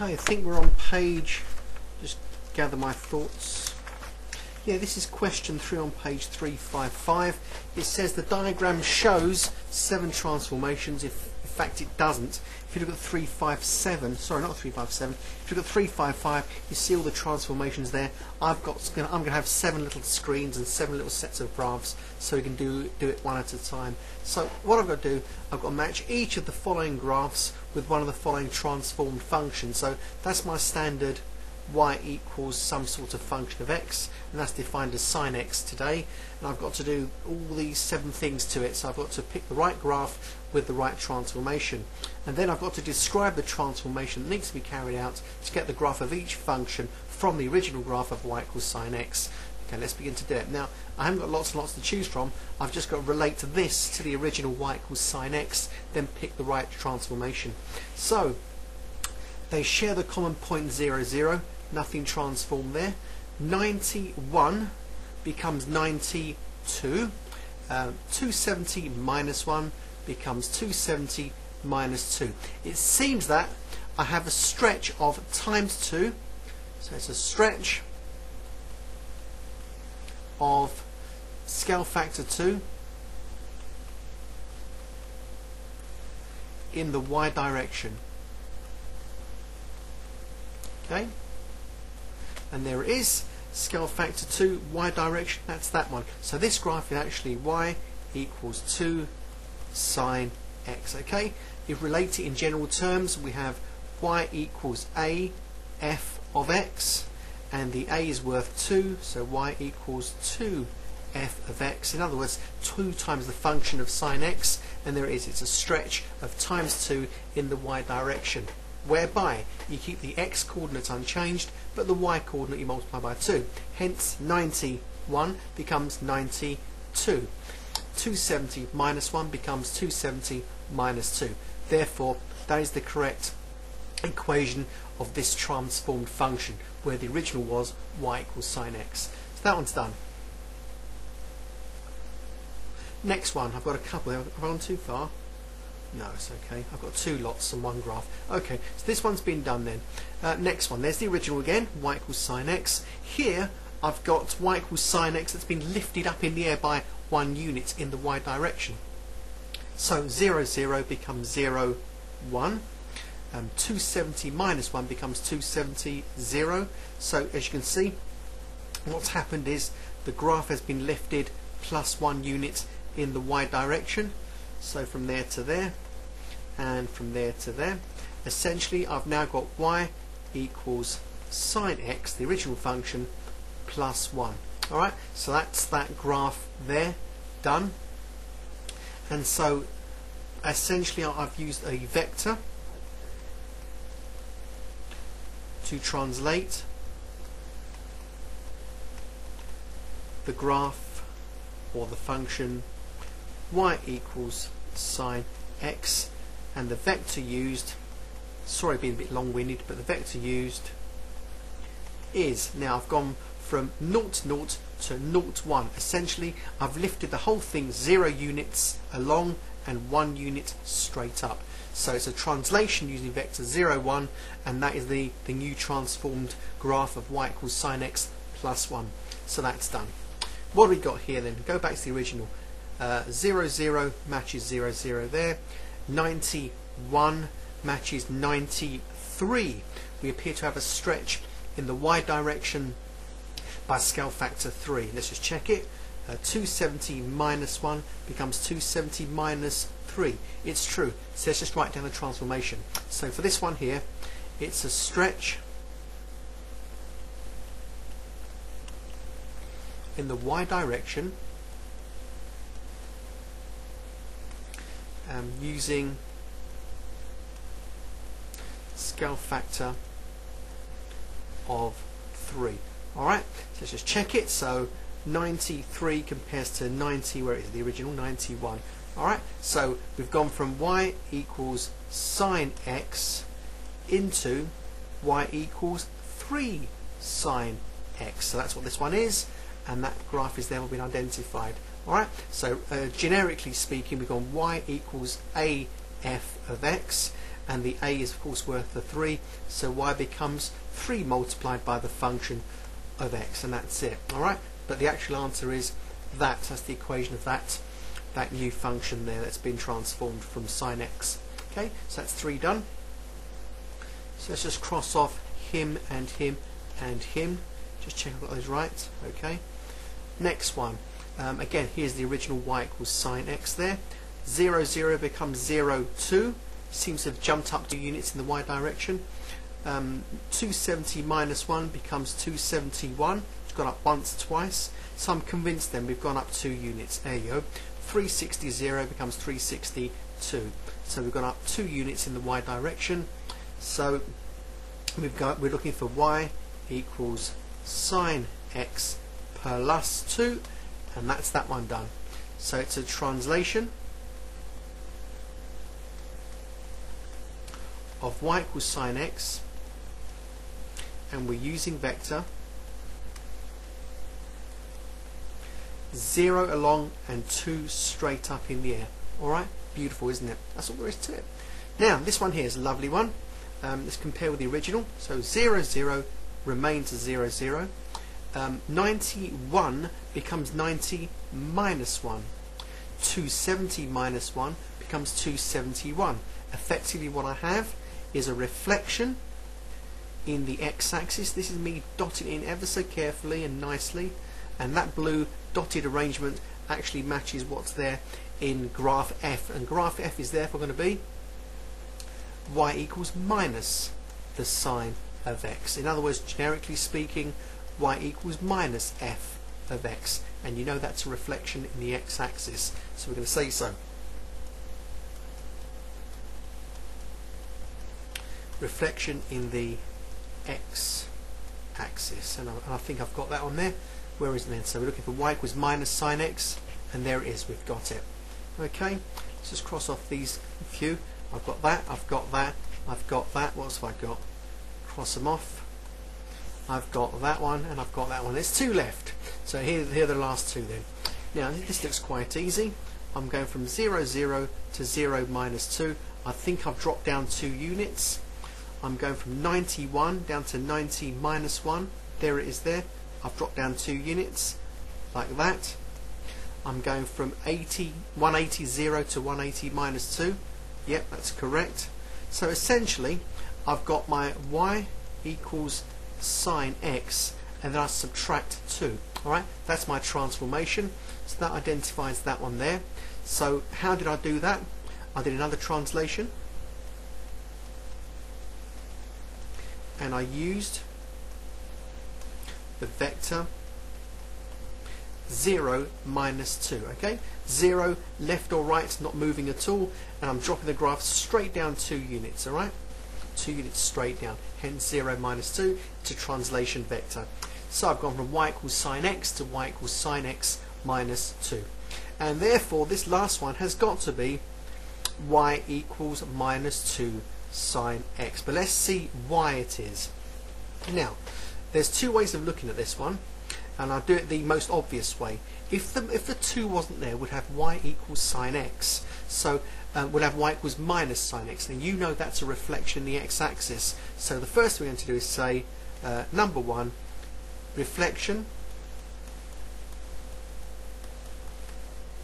Okay, I think we're on page, just gather my thoughts. Yeah, this is question 3 on page 355. It says the diagram shows seven transformations. If fact it doesn't. If you look at 357, sorry, not 357, if you look at 355, you see all the transformations there. I've got, I'm going to have seven little screens and seven little sets of graphs, so we can do do it one at a time. So what I've got to do, I've got to match each of the following graphs with one of the following transformed functions. So that's my standard y equals some sort of function of x and that's defined as sine x today. And I've got to do all these seven things to it so I've got to pick the right graph with the right transformation. And then I've got to describe the transformation that needs to be carried out to get the graph of each function from the original graph of y equals sine x. Okay let's begin to do it. Now I haven't got lots and lots to choose from. I've just got to relate this to the original y equals sine x then pick the right transformation. So they share the common point 0 0 nothing transformed there. 91 becomes 92. Uh, 270 minus 1 becomes 270 minus 2. It seems that I have a stretch of times 2. So it's a stretch of scale factor 2 in the y direction. Okay? And there it is scale factor 2 y direction that's that one. So this graph is actually y equals 2 sine x okay? If relate it in general terms we have y equals a f of x and the a is worth 2 so y equals 2 f of x. In other words 2 times the function of sine x and there it is. It's a stretch of times 2 in the y direction whereby you keep the x coordinate unchanged but the y coordinate you multiply by 2 hence 91 becomes 92 270 minus 1 becomes 270 minus 2 therefore that is the correct equation of this transformed function where the original was y equals sine x. So that one's done. Next one. I've got a couple. I've gone too far no, it's okay. I've got two lots and one graph. Okay, so this one's been done then. Uh, next one, there's the original again, y equals sine x. Here, I've got y equals sine x that's been lifted up in the air by one unit in the y direction. So 0, 0 becomes 0, 1. Um, 270 minus 1 becomes 270, 0. So as you can see, what's happened is the graph has been lifted plus one unit in the y direction so from there to there and from there to there. Essentially I've now got y equals sine x the original function plus 1 alright so that's that graph there done. And so essentially I've used a vector to translate the graph or the function y equals sine x and the vector used sorry being a bit long-winded but the vector used is now I've gone from 0 0 to 0 1 essentially I've lifted the whole thing 0 units along and 1 unit straight up. So it's a translation using vector 0 1 and that is the, the new transformed graph of y equals sine x plus 1 so that's done. What we got here then? Go back to the original uh, 0, 0 matches 0, 0 there. 91 matches 93. We appear to have a stretch in the y direction by scale factor 3. Let's just check it. Uh, 270 minus 1 becomes 270 minus 3. It's true. So let's just write down the transformation. So for this one here, it's a stretch in the y direction um, using scale factor of 3. Alright, so let's just check it. So 93 compares to 90, where is the original? 91. Alright, so we've gone from y equals sine x into y equals 3 sine x. So that's what this one is, and that graph is then been identified. Alright, so uh, generically speaking, we've gone y equals a f of x, and the a is of course worth the 3 so y becomes 3 multiplied by the function of x and that's it. Alright but the actual answer is that that's the equation of that that new function there that's been transformed from sine x. Okay so that's 3 done. So let's just cross off him and him and him. Just check I've got those right. Okay. Next one um, again here's the original y equals sine x there 0 0 becomes 0 2 seems to have jumped up two units in the y direction. Um, 270 minus 1 becomes 271. It's gone up once, twice. So I'm convinced then we've gone up two units. There you go. 360 0 becomes 362. So we've gone up two units in the y direction. So we've got we're looking for y equals sine x plus 2 and that's that one done. So it's a translation of y equals sine x and we're using vector 0 along and 2 straight up in the air. Alright? Beautiful, isn't it? That's all there is to it. Now, this one here is a lovely one. Um, let's compare with the original. So 0, 0 remains a 0, 0. Um, 91 becomes 90 minus 1. 270 minus 1 becomes 271. Effectively what I have is a reflection in the x-axis. This is me dotting in ever so carefully and nicely and that blue dotted arrangement actually matches what's there in graph f and graph f is therefore going to be y equals minus the sine of x. In other words, generically speaking, y equals minus f of x. And you know that's a reflection in the x-axis so we're going to say so. reflection in the x axis. And I, I, think I've got that on there. Where is it then? So we're looking for y equals minus sine x and there it is. We've got it. Okay. Let's just cross off these few. I've got that. I've got that. I've got that. What else have I got? Cross them off I've got that one and I've got that one. There's two left. So here, here are the last two then. Now this looks quite easy. I'm going from 0 0 to 0 minus 2 I think I've dropped down two units. I'm going from 91 down to 90 minus 1 there it is there. I've dropped down two units like that. I'm going from 80 180 0 to 180 minus 2 yep that's correct. So essentially I've got my y equals sine x and then I subtract 2 alright that's my transformation. So that identifies that one there. So how did I do that? I did another translation. And I used the vector 0 minus 2 okay? 0 left or right not moving at all. And I'm dropping the graph straight down 2 units alright 2 units straight down hence 0 minus 2 to translation vector so I've gone from y equals sine x to y equals sine x minus 2 and therefore this last one has got to be y equals minus 2 sine x. But let's see why it is. Now, there's two ways of looking at this one, and I'll do it the most obvious way. If the if the 2 wasn't there, we'd have y equals sine x. So um, we'll have y equals minus sine x. And you know that's a reflection in the x-axis. So the first thing we're going to do is say, uh, number one, reflection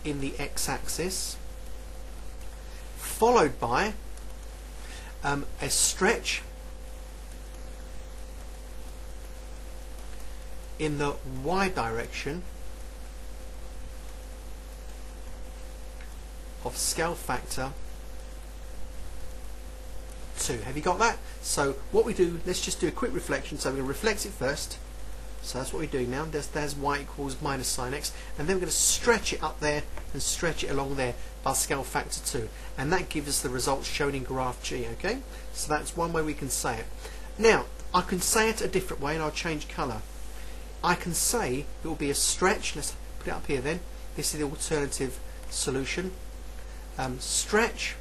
in the x-axis, followed by um, a stretch in the y direction of scale factor 2. Have you got that? So what we do, let's just do a quick reflection. So we're going to reflect it first. So that's what we're doing now. There's, there's y equals minus sine x. And then we're going to stretch it up there and stretch it along there by scale factor 2. And that gives us the results shown in graph G. Okay, So that's one way we can say it. Now, I can say it a different way and I'll change colour. I can say it will be a stretch. Let's put it up here then. This is the alternative solution. Um, stretch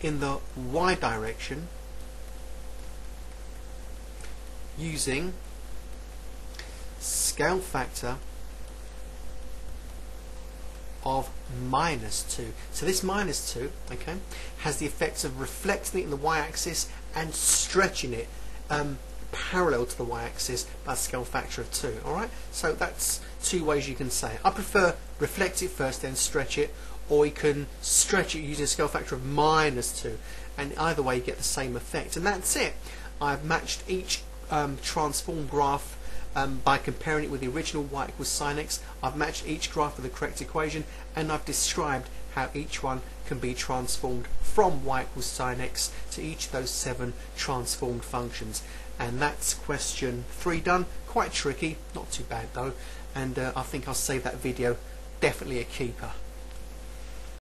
in the y direction using scale factor of minus 2. So this minus 2 okay, has the effects of reflecting it in the y-axis and stretching it um, parallel to the y-axis by a scale factor of 2. Alright, so that's two ways you can say it. I prefer reflect it first then stretch it or you can stretch it using a scale factor of minus 2 and either way you get the same effect and that's it. I've matched each um, transform graph um, by comparing it with the original y equals sine x. I've matched each graph with the correct equation and I've described how each one can be transformed from y equals sine x to each of those seven transformed functions. And that's question three done. Quite tricky, not too bad though. And uh, I think I'll save that video. Definitely a keeper.